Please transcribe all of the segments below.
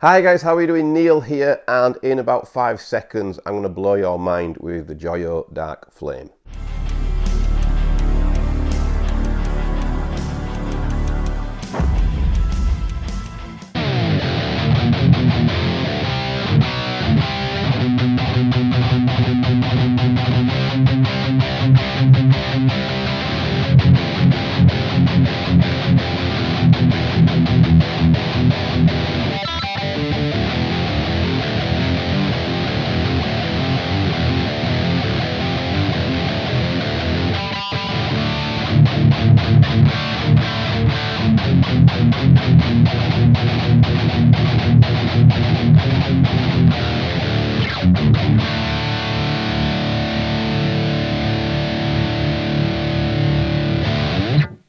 Hi guys, how are you doing? Neil here, and in about five seconds, I'm going to blow your mind with the Joyo Dark Flame.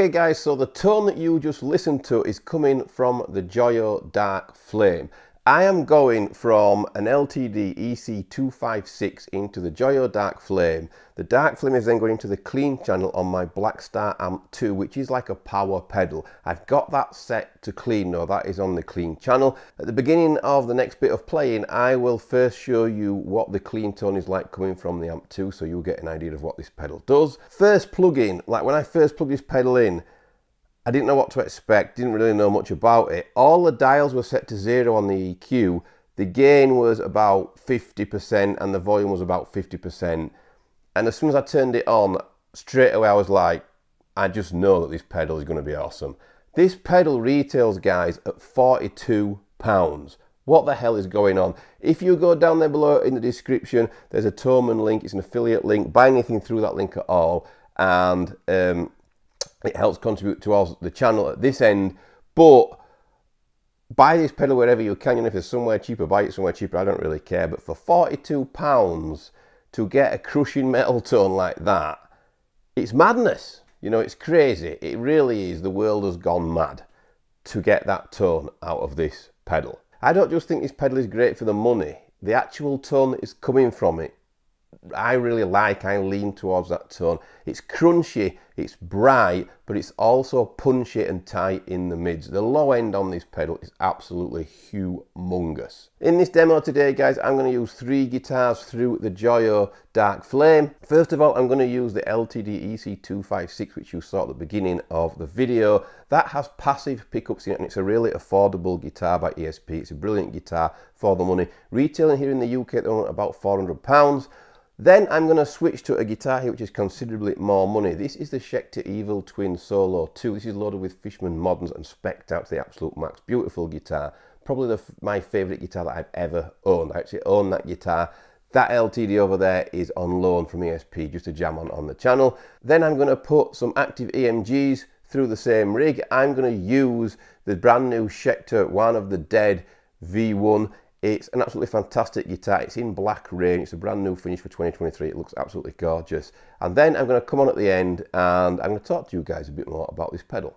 Okay guys, so the tone that you just listened to is coming from the Joyo Dark Flame. I am going from an LTD EC256 into the Joyo Dark Flame. The Dark Flame is then going into the clean channel on my Blackstar Amp 2, which is like a power pedal. I've got that set to clean now, that is on the clean channel. At the beginning of the next bit of playing, I will first show you what the clean tone is like coming from the Amp 2, so you'll get an idea of what this pedal does. First plug-in, like when I first plug this pedal in, I didn't know what to expect, didn't really know much about it. All the dials were set to zero on the EQ. The gain was about 50% and the volume was about 50%. And as soon as I turned it on, straight away I was like, I just know that this pedal is going to be awesome. This pedal retails, guys, at 42 pounds. What the hell is going on? If you go down there below in the description, there's a Thomann link, it's an affiliate link. Buy anything through that link at all. And um, it helps contribute towards the channel at this end. But buy this pedal wherever you can. And if it's somewhere cheaper, buy it somewhere cheaper. I don't really care. But for £42 to get a crushing metal tone like that, it's madness. You know, it's crazy. It really is. The world has gone mad to get that tone out of this pedal. I don't just think this pedal is great for the money. The actual tone that is coming from it I really like, I lean towards that tone. It's crunchy, it's bright, but it's also punchy and tight in the mids. The low end on this pedal is absolutely humongous. In this demo today, guys, I'm going to use three guitars through the Joyo Dark Flame. First of all, I'm going to use the LTD EC256, which you saw at the beginning of the video. That has passive pickups in it, and it's a really affordable guitar by ESP. It's a brilliant guitar for the money. Retailing here in the UK at the moment about £400. Then I'm going to switch to a guitar here which is considerably more money. This is the Schecter Evil Twin Solo 2. This is loaded with Fishman Moderns and specced out to the absolute max. Beautiful guitar. Probably the, my favourite guitar that I've ever owned. I actually own that guitar. That LTD over there is on loan from ESP just to jam on on the channel. Then I'm going to put some active EMGs through the same rig. I'm going to use the brand new Schecter Juan of the Dead V1 it's an absolutely fantastic guitar. It's in Black Reign. It's a brand new finish for 2023. It looks absolutely gorgeous. And then I'm going to come on at the end and I'm going to talk to you guys a bit more about this pedal.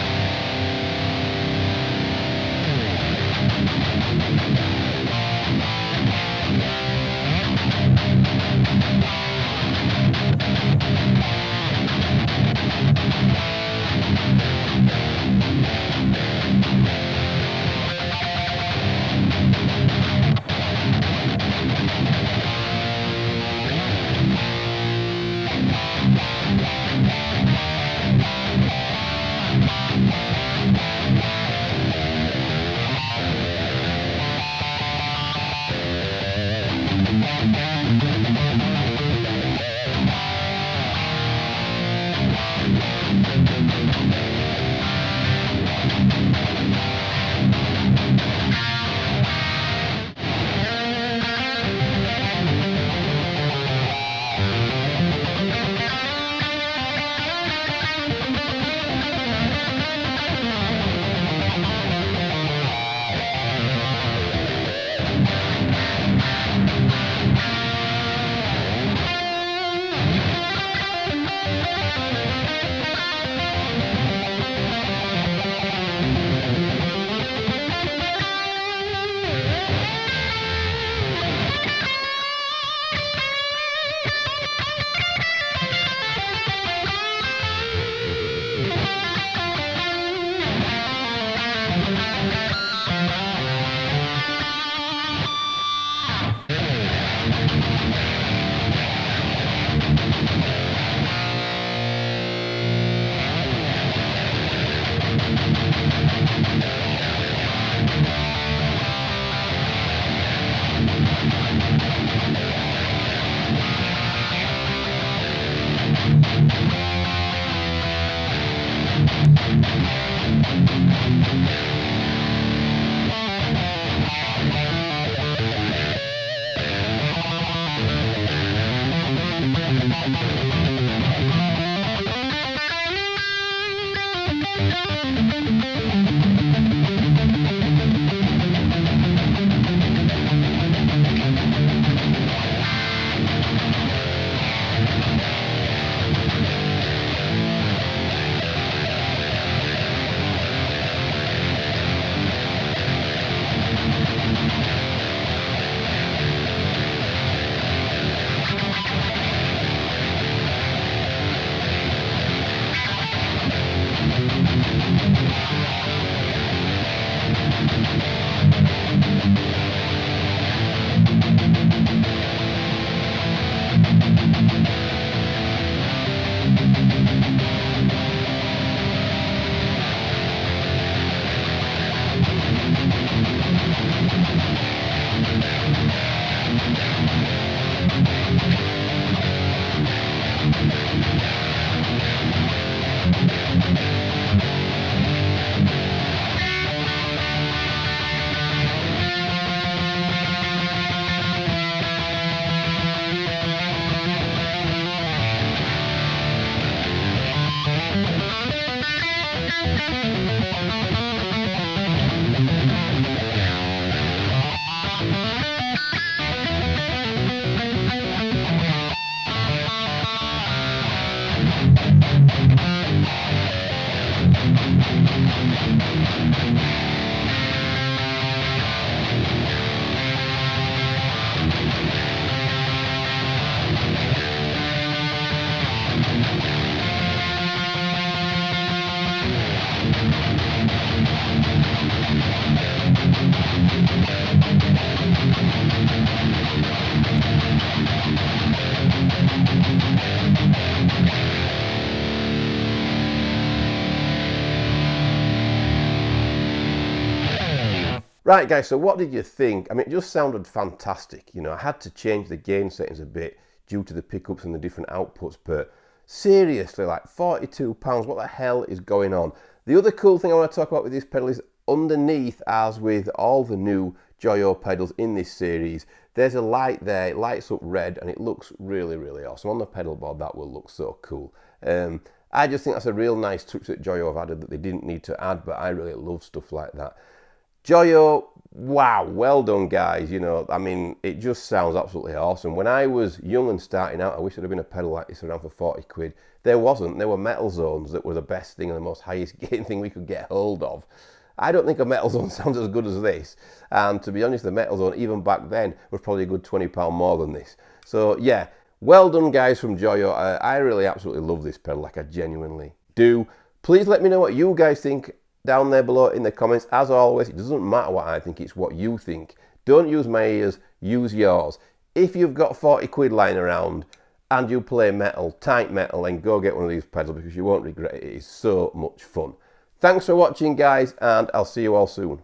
Right guys, so what did you think? I mean, it just sounded fantastic. You know, I had to change the gain settings a bit due to the pickups and the different outputs, but seriously, like 42 pounds, what the hell is going on? The other cool thing I want to talk about with this pedal is underneath, as with all the new Joyo pedals in this series, there's a light there, it lights up red and it looks really, really awesome. On the pedal board, that will look so cool. Um, I just think that's a real nice touch that Joyo have added that they didn't need to add, but I really love stuff like that. Joyo, wow, well done, guys. You know, I mean, it just sounds absolutely awesome. When I was young and starting out, I wish there'd have been a pedal like this around for 40 quid. There wasn't. There were metal zones that were the best thing and the most highest gain thing we could get hold of. I don't think a metal zone sounds as good as this. And to be honest, the metal zone, even back then, was probably a good £20 more than this. So, yeah, well done, guys, from Joyo. I, I really absolutely love this pedal, like I genuinely do. Please let me know what you guys think down there below in the comments. As always, it doesn't matter what I think, it's what you think. Don't use my ears, use yours. If you've got 40 quid lying around and you play metal, tight metal, then go get one of these pedals because you won't regret it. It is so much fun. Thanks for watching, guys, and I'll see you all soon.